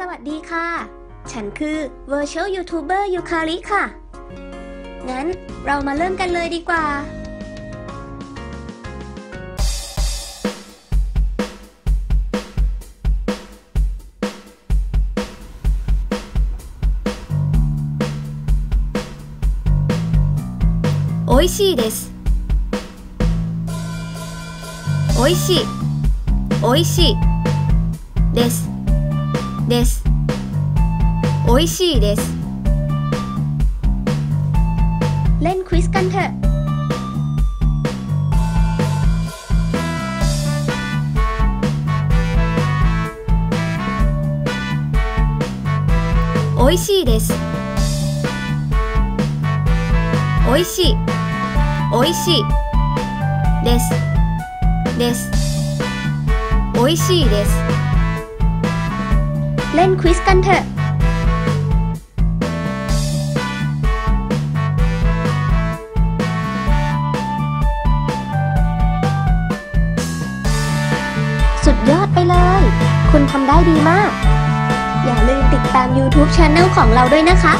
สวัสดีค่ะ ฉันคือ Virtual YouTuber ยูคาริค่ะ งั้นเรามาเริ่มกันเลยดีกว่า โออิชิเดสโออิชิโออิชิですです美味しいです เล่นควิสกันเถอะ 美味しいです美味しい美味しいですです美味しいです เล่นควิสกันเถอะ สุดยอดไปเลย คุณทำได้ดีมาก อย่าลืมติดตาม YouTube Channel ของเราด้วยนะคะ